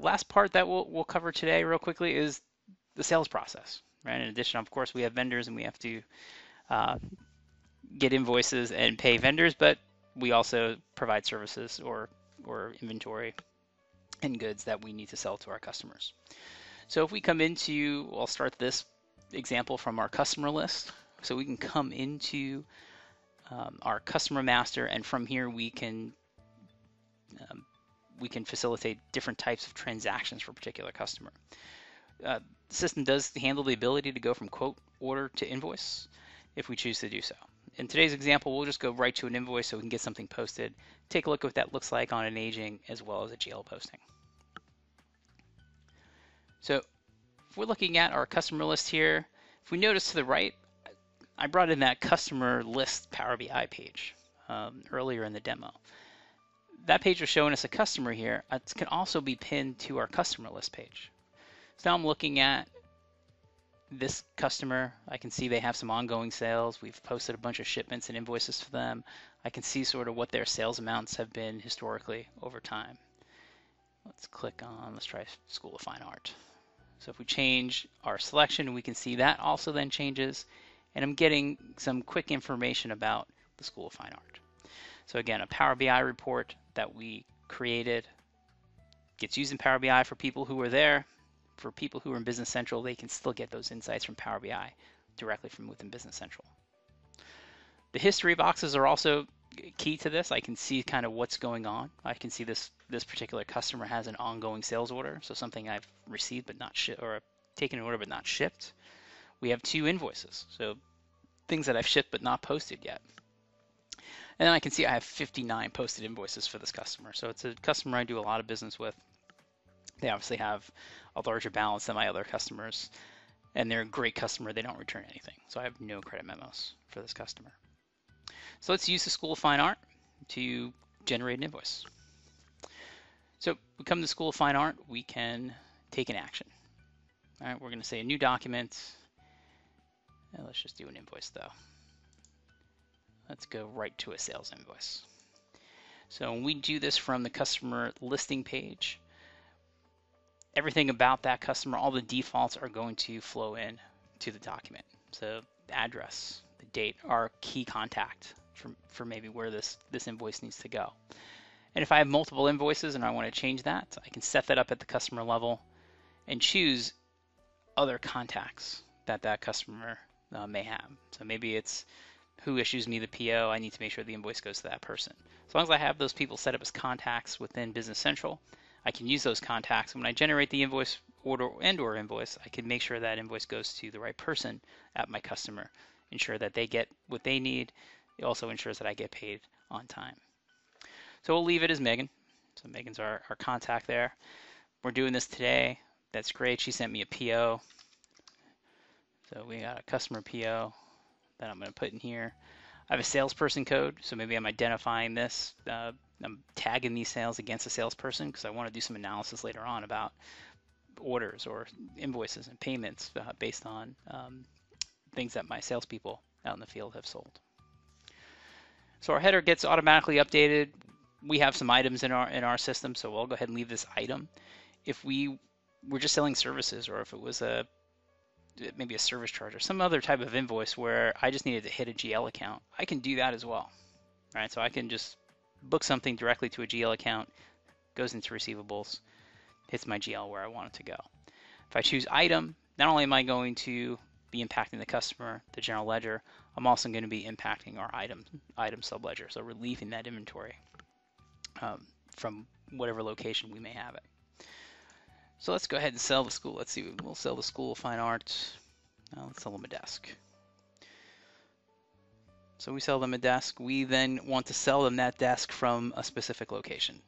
last part that we'll, we'll cover today real quickly is the sales process, right? In addition, of course, we have vendors and we have to uh, get invoices and pay vendors, but we also provide services or, or inventory and goods that we need to sell to our customers. So if we come into, I'll start this example from our customer list. So we can come into um, our customer master, and from here we can um, we can facilitate different types of transactions for a particular customer. Uh, the system does handle the ability to go from quote order to invoice if we choose to do so. In today's example, we'll just go right to an invoice so we can get something posted. Take a look at what that looks like on an aging as well as a GL posting. So if we're looking at our customer list here, if we notice to the right, I brought in that customer list Power BI page um, earlier in the demo. That page was showing us a customer here. It can also be pinned to our customer list page. So now I'm looking at this customer. I can see they have some ongoing sales. We've posted a bunch of shipments and invoices for them. I can see sort of what their sales amounts have been historically over time. Let's click on, let's try School of Fine Art. So if we change our selection, we can see that also then changes. And I'm getting some quick information about the School of Fine Art. So again, a Power BI report that we created gets used in Power BI for people who are there. For people who are in Business Central, they can still get those insights from Power BI directly from within Business Central. The history boxes are also key to this. I can see kind of what's going on. I can see this this particular customer has an ongoing sales order, so something I've received but not shipped or taken an order but not shipped. We have two invoices, so things that I've shipped but not posted yet. And then I can see I have 59 posted invoices for this customer. So it's a customer I do a lot of business with. They obviously have a larger balance than my other customers, and they're a great customer. They don't return anything. So I have no credit memos for this customer. So let's use the School of Fine Art to generate an invoice. So we come to School of Fine Art, we can take an action. All right, we're going to say a new document. And let's just do an invoice though. Let's go right to a sales invoice. So when we do this from the customer listing page, everything about that customer, all the defaults are going to flow in to the document. So the address, the date, our key contact for, for maybe where this, this invoice needs to go. And if I have multiple invoices and I want to change that, I can set that up at the customer level and choose other contacts that that customer uh, may have. So maybe it's who issues me the PO. I need to make sure the invoice goes to that person. As long as I have those people set up as contacts within Business Central, I can use those contacts. When I generate the invoice order and or invoice, I can make sure that invoice goes to the right person at my customer, ensure that they get what they need. It also ensures that I get paid on time. So we'll leave it as Megan. So Megan's our, our contact there. We're doing this today. That's great. She sent me a PO. So we got a customer PO that I'm going to put in here. I have a salesperson code, so maybe I'm identifying this. Uh, I'm tagging these sales against a salesperson because I want to do some analysis later on about orders or invoices and payments uh, based on um, things that my salespeople out in the field have sold. So our header gets automatically updated we have some items in our in our system, so we'll go ahead and leave this item. If we were just selling services, or if it was a maybe a service charge or some other type of invoice where I just needed to hit a GL account, I can do that as well. Right, so I can just book something directly to a GL account, goes into receivables, hits my GL where I want it to go. If I choose item, not only am I going to be impacting the customer, the general ledger, I'm also going to be impacting our item item subledger, so relieving that inventory um, from whatever location we may have it. So let's go ahead and sell the school. Let's see, we'll sell the School of Fine Arts. Now let's sell them a desk. So we sell them a desk. We then want to sell them that desk from a specific location,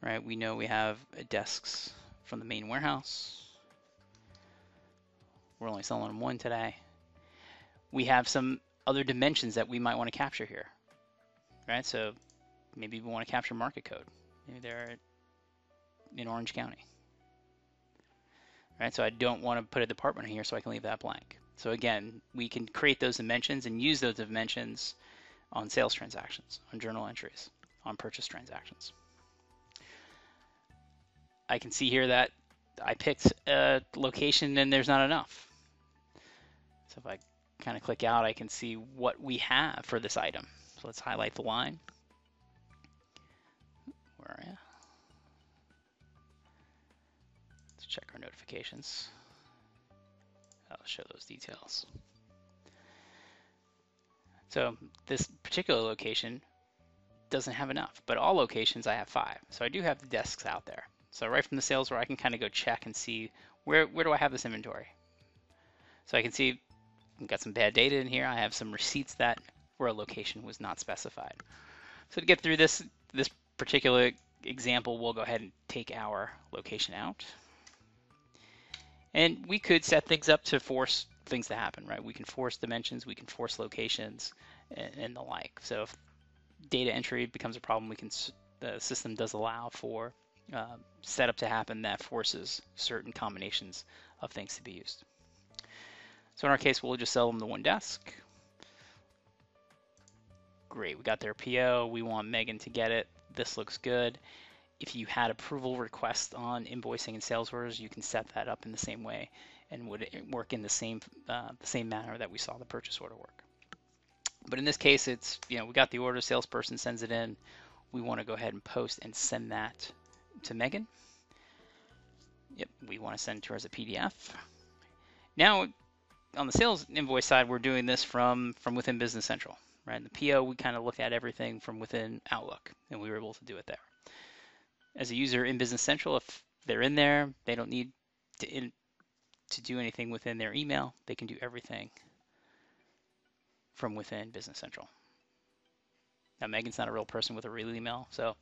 right? We know we have desks from the main warehouse. We're only selling them one today. We have some other dimensions that we might want to capture here, right? So maybe we want to capture market code. Maybe they're in Orange County. Right, so I don't want to put a department here, so I can leave that blank. So again, we can create those dimensions and use those dimensions on sales transactions, on journal entries, on purchase transactions. I can see here that I picked a location and there's not enough. So if I kind of click out, I can see what we have for this item. So let's highlight the line. Where Check our notifications. I'll show those details. So this particular location doesn't have enough, but all locations I have five. So I do have the desks out there. So right from the sales where I can kind of go check and see where, where do I have this inventory? So I can see I've got some bad data in here. I have some receipts that where a location was not specified. So to get through this, this particular example, we'll go ahead and take our location out. And we could set things up to force things to happen, right? We can force dimensions, we can force locations, and, and the like. So if data entry becomes a problem, we can the system does allow for uh, setup to happen that forces certain combinations of things to be used. So in our case, we'll just sell them the one desk. Great, we got their PO. We want Megan to get it. This looks good. If you had approval requests on invoicing and sales orders, you can set that up in the same way and would work in the same uh, the same manner that we saw the purchase order work. But in this case, it's you know we got the order, salesperson sends it in. We want to go ahead and post and send that to Megan. Yep, we want to send to her as a PDF. Now on the sales invoice side, we're doing this from from within Business Central, right? In the PO, we kind of look at everything from within Outlook, and we were able to do it there. As a user in Business Central, if they're in there, they don't need to in, to do anything within their email. They can do everything from within Business Central. Now, Megan's not a real person with a real email, so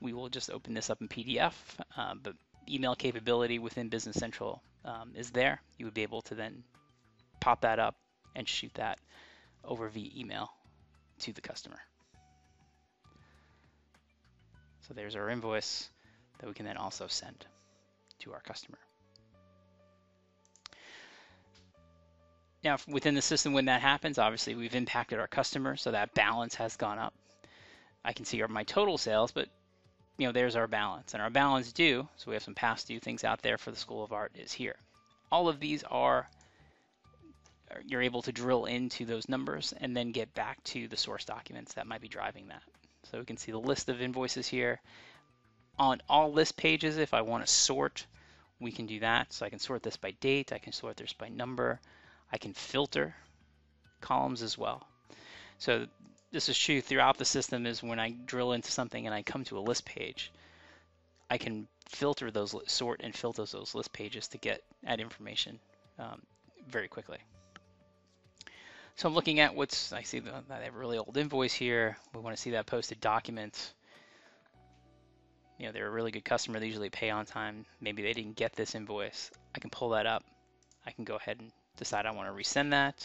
we will just open this up in PDF. Uh, but email capability within Business Central um, is there. You would be able to then pop that up and shoot that over via email to the customer. So there's our invoice that we can then also send to our customer. Now, within the system, when that happens, obviously we've impacted our customer, so that balance has gone up. I can see my total sales, but you know, there's our balance. And our balance due, so we have some past due things out there for the School of Art, is here. All of these are uh, you're able to drill into those numbers and then get back to the source documents that might be driving that. So we can see the list of invoices here. On all list pages, if I want to sort, we can do that. So I can sort this by date, I can sort this by number, I can filter columns as well. So this is true throughout the system is when I drill into something and I come to a list page, I can filter those, sort and filter those list pages to get at information um, very quickly. So I'm looking at what's, I see that I have a really old invoice here. We want to see that posted document. You know, they're a really good customer. They usually pay on time. Maybe they didn't get this invoice. I can pull that up. I can go ahead and decide I want to resend that.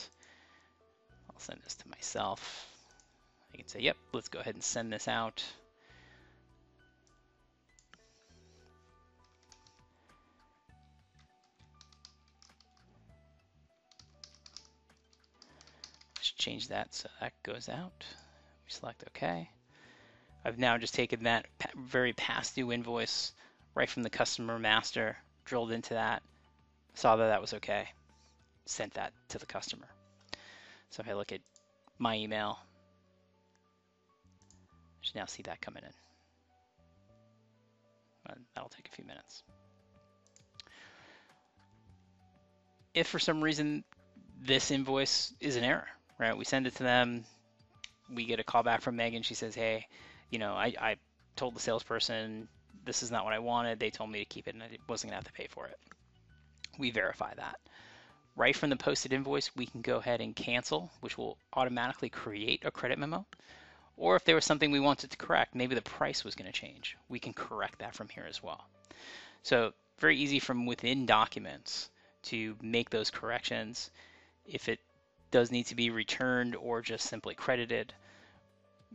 I'll send this to myself. I can say, yep, let's go ahead and send this out. Change that so that goes out. We select OK. I've now just taken that very past due invoice right from the customer master, drilled into that, saw that that was OK, sent that to the customer. So if I look at my email, I should now see that coming in. That'll take a few minutes. If for some reason this invoice is an error, right? We send it to them. We get a call back from Megan. She says, hey, you know, I, I told the salesperson this is not what I wanted. They told me to keep it and I wasn't going to have to pay for it. We verify that. Right from the posted invoice, we can go ahead and cancel, which will automatically create a credit memo. Or if there was something we wanted to correct, maybe the price was going to change, we can correct that from here as well. So very easy from within documents to make those corrections. If it does need to be returned or just simply credited,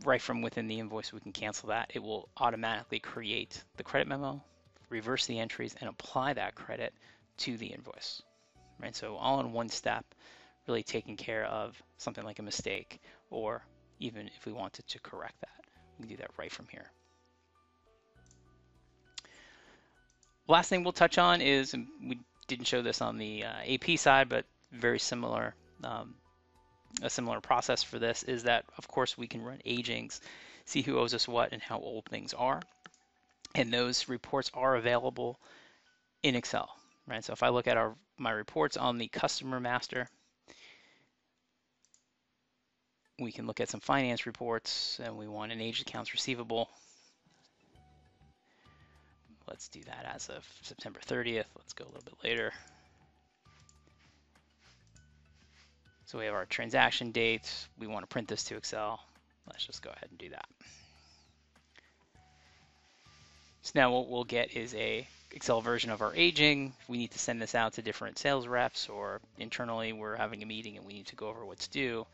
right from within the invoice, we can cancel that. It will automatically create the credit memo, reverse the entries, and apply that credit to the invoice. Right, so all in one step, really taking care of something like a mistake, or even if we wanted to correct that, we can do that right from here. last thing we'll touch on is we didn't show this on the uh, AP side, but very similar. Um, a similar process for this is that, of course, we can run agings, see who owes us what and how old things are, and those reports are available in Excel. Right. So if I look at our my reports on the customer master, we can look at some finance reports, and we want an aged accounts receivable. Let's do that as of September 30th. Let's go a little bit later. So we have our transaction dates. We want to print this to Excel. Let's just go ahead and do that. So now what we'll get is a Excel version of our aging. If we need to send this out to different sales reps or internally we're having a meeting and we need to go over what's due,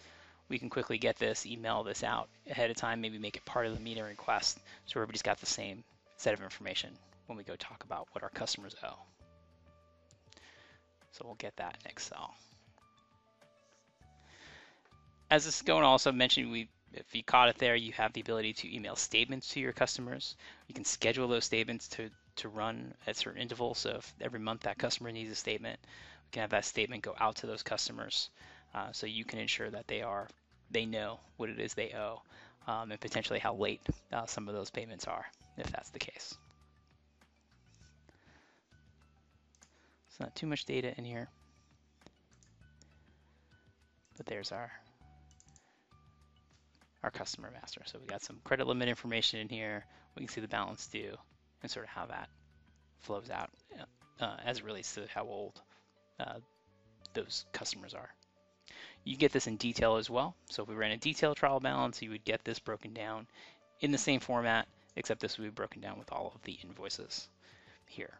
we can quickly get this, email this out ahead of time, maybe make it part of the meeting request so everybody's got the same set of information when we go talk about what our customers owe. So we'll get that in Excel. As this is going, also mentioned we if you caught it there, you have the ability to email statements to your customers. You can schedule those statements to, to run at certain intervals. So if every month that customer needs a statement, we can have that statement go out to those customers. Uh, so you can ensure that they are they know what it is they owe um, and potentially how late uh, some of those payments are, if that's the case. It's not too much data in here, but there's our our customer master. So we got some credit limit information in here. We can see the balance due and sort of how that flows out uh, as it relates to how old uh, those customers are. You get this in detail as well. So if we ran a detailed trial balance, you would get this broken down in the same format, except this would be broken down with all of the invoices here.